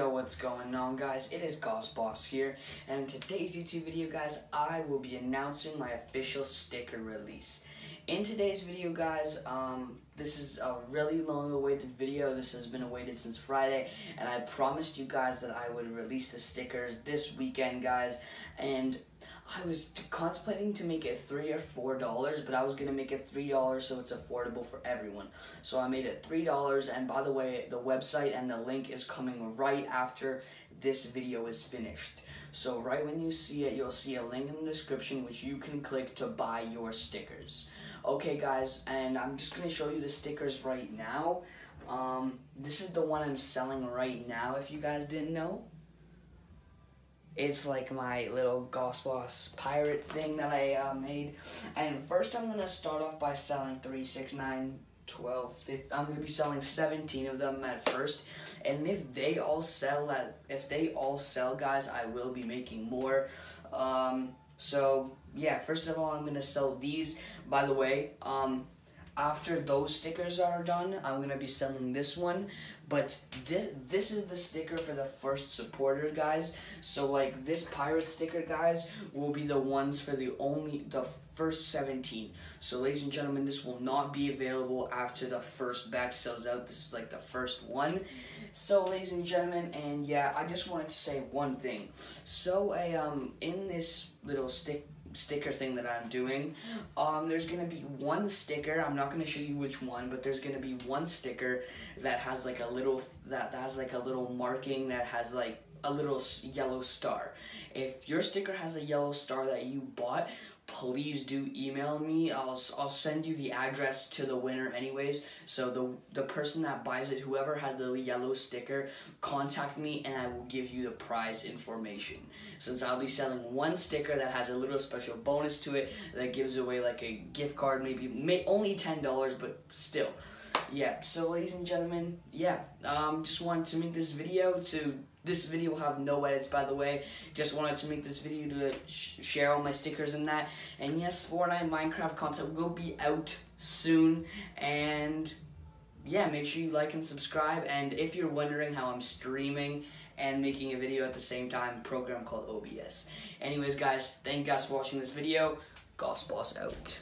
Yo, what's going on, guys? It is Goss Boss here, and in today's YouTube video, guys, I will be announcing my official sticker release. In today's video, guys, um, this is a really long-awaited video. This has been awaited since Friday, and I promised you guys that I would release the stickers this weekend, guys, and I was contemplating to make it three or four dollars, but I was gonna make it three dollars so it's affordable for everyone. So I made it three dollars, and by the way, the website and the link is coming right after this video is finished. So right when you see it, you'll see a link in the description which you can click to buy your stickers. Okay, guys, and I'm just gonna show you the stickers right now. Um, this is the one I'm selling right now. If you guys didn't know. It's like my little Goss Boss pirate thing that I uh, made. And first I'm to start off by selling 3, 6, 9, 12, 15. I'm to be selling 17 of them at first. And if they all sell, at, if they all sell, guys, I will be making more. Um, so, yeah, first of all, I'm to sell these. By the way, um, after those stickers are done, I'm to be selling this one. But this, this is the sticker for the first supporter, guys. So, like, this pirate sticker, guys, will be the ones for the only, the first 17. So, ladies and gentlemen, this will not be available after the first batch sells out. This is, like, the first one. So, ladies and gentlemen, and yeah, I just wanted to say one thing. So, a, um, in this little stick sticker thing that I'm doing. Um, there's gonna be one sticker. I'm not gonna show you which one, but there's gonna be one sticker that has like a little that, that has like a little marking that has like a little yellow star. If your sticker has a yellow star that you bought, please do email me. I'll I'll send you the address to the winner anyways. So the the person that buys it, whoever has the yellow sticker, contact me and I will give you the prize information. Since I'll be selling one sticker that has a little special bonus to it that gives away like a gift card, maybe may, only ten dollars, but still. Yeah, so ladies and gentlemen, yeah, um, just wanted to make this video to this video will have no edits, by the way. Just wanted to make this video to sh share all my stickers and that. And yes, Fortnite Minecraft content will be out soon. And yeah, make sure you like and subscribe. And if you're wondering how I'm streaming and making a video at the same time, program called OBS. Anyways, guys, thank you guys for watching this video. Goss Boss out.